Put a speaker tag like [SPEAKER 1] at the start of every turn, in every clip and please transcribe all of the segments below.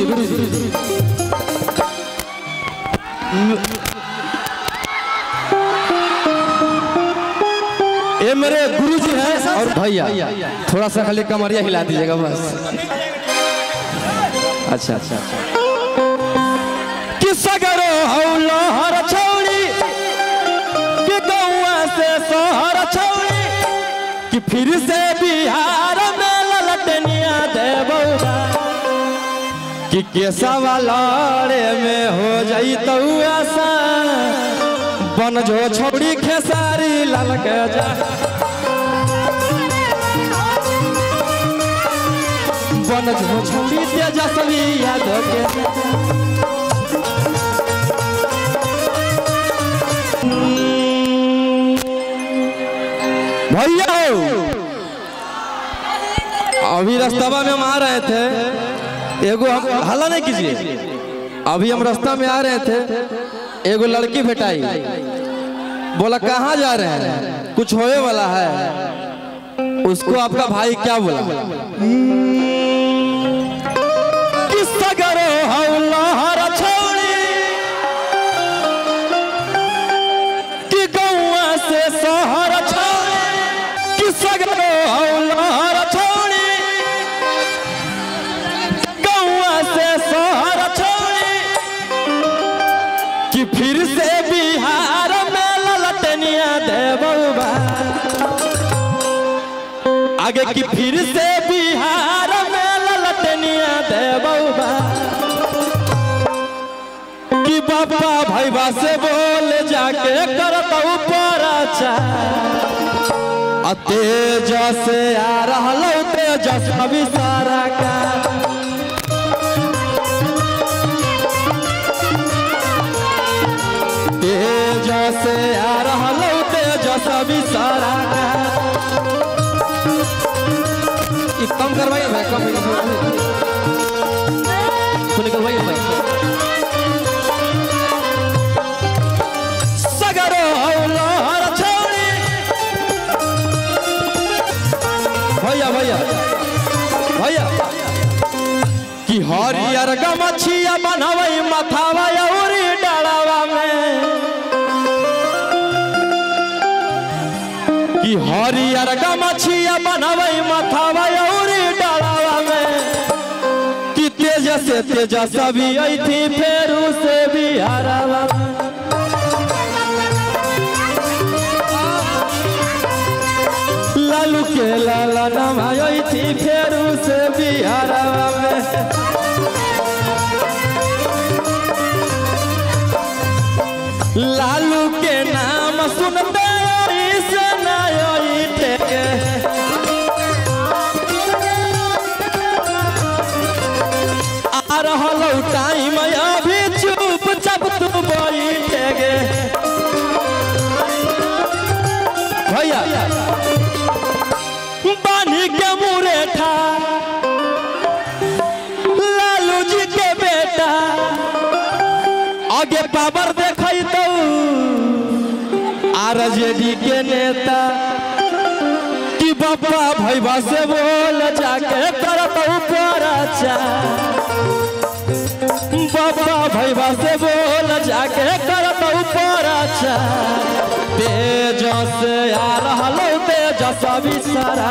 [SPEAKER 1] गुरु जी गुरु जी ये मेरे गुरु जी हैं और भैया। थोड़ा सा खाली कमरिया हिला दीजिएगा बस। अच्छा अच्छा कि सगरो हौलो हर छौड़ी। कि गौआ से सोहर छौड़ी। कि फिर से बिहार में कि केसवा लड़े में हो जाई तो ऐसा। बन जो छौड़ी खेसारी लाल के जा। बन जो छौड़ी तेजस्वी यादव के भैया, अभी रास्ता में मार रहे थे। एगो हल्ला नहीं कीजिए। अभी हम रास्ता में आ रहे थे, एगो लड़की भेटाई। बोला, कहाँ जा रहे हैं? कुछ होए वाला है। उसको आपका भाई क्या बोला? आगे की फिर से बिहार में ललटनिया देबौबा कि बाबा भैबा से बोल जाके करतौ आ तेज से आ रहलौ तेजस सारा का तेज से आ रहलौ तेजस सारा का कम करवाइए भाई। कम सुन करवाइए भाई। सगरो भैया भैया भैया। कि हरियर गमछिया बनवै मथावा औरी डालावा में। कि हरियर तेज से तेज सभी ऐथी फेरू से बिहारावा में लालू के लाला नमाई थी, फेरू से बिहारवा में। लालू के नाम सुनते से नेता। कि बाबा भैया से बोल जाके बाबा भैया से बोल जाके ऊपर अच्छा तेजस आ रहा तेजस सारा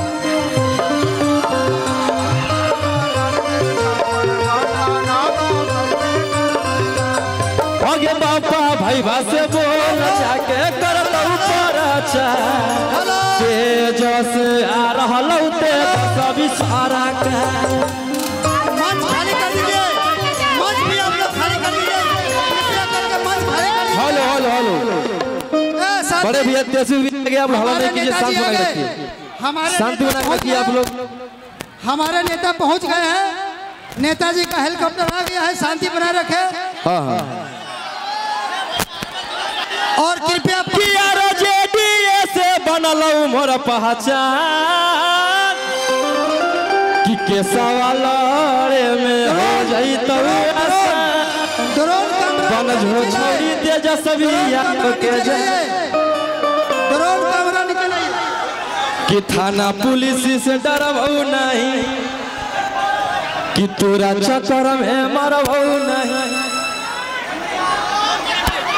[SPEAKER 1] से बोल जाके करत ऊपर अच्छा आ तेज सभी सारा का।
[SPEAKER 2] मंच खाली कर दीजिए मंच भी आप लोग खाली कर दीजिए कृपया करके मंच खाली कर दीजिए
[SPEAKER 1] हेलो हेलो। हेलो बड़े भैया तेजस्वी भी आप हवा नहीं कीजिए शांत बनाए रखिए।
[SPEAKER 2] हमारे
[SPEAKER 1] शांति रखिए आप। लोग।
[SPEAKER 2] हमारे नेता पहुँच गए हैं। नेताजी का हेलीकॉप्टर आ गया है शांति बनाए रखे।
[SPEAKER 1] हाँ हाँ। मोर पहचान। कि के सवाल में हो जाई तो बन झो छोड़ी तेजस्वी के जय
[SPEAKER 2] ड्रोन कैमरा निकल आइए
[SPEAKER 1] कि थाना पुलिस से डरबू नहीं। कि तोरा चक्कर में मरबू नहीं।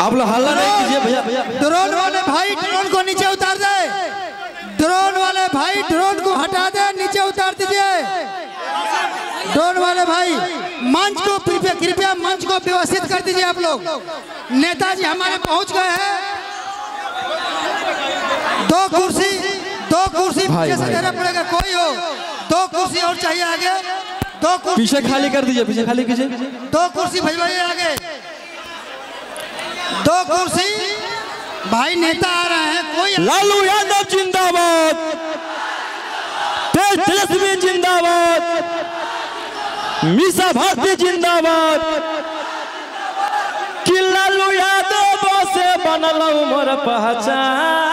[SPEAKER 1] आप लोग हल्ला नहीं कीजिए भैया।
[SPEAKER 2] ड्रोन वाले भाई ड्रोन को नीचे उतार ड्रोन को हटा दे नीचे उतार दीजिए। ड्रोन वाले भाई मंच को कृपया कृपया मंच को व्यवस्थित कर दीजिए आप लोग। नेताजी हमारे पहुँच गए हैं। दो कुर्सी दो कुर्सी पीछे से देना पड़ेगा कोई हो। दो कुर्सी और चाहिए आगे। दो कुर्सी
[SPEAKER 1] पीछे खाली कर दीजिए पीछे खाली कीजिए।
[SPEAKER 2] दो कुर्सी भजवाइए आगे। दो कुर्सी भाई नेता आ रहे हैं कोई
[SPEAKER 1] लालू यादव जिंदाबाद। तेज तेजस्वी जिंदाबाद। मीसा भारती जिंदाबाद। कि लालू यादव से बनल उमर पहचान।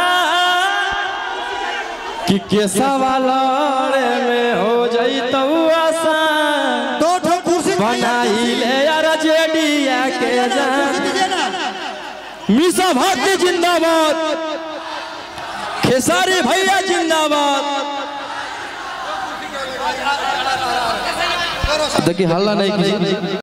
[SPEAKER 1] कि केसवा लड़े में हो जाई तो आसान।
[SPEAKER 2] दो ठो कुर्सी
[SPEAKER 1] बनाई ले यार के जान। मीसा भारती जिंदाबाद। खेसारी भैया जिंदाबाद। देखिए हल्ला नहीं कीजिए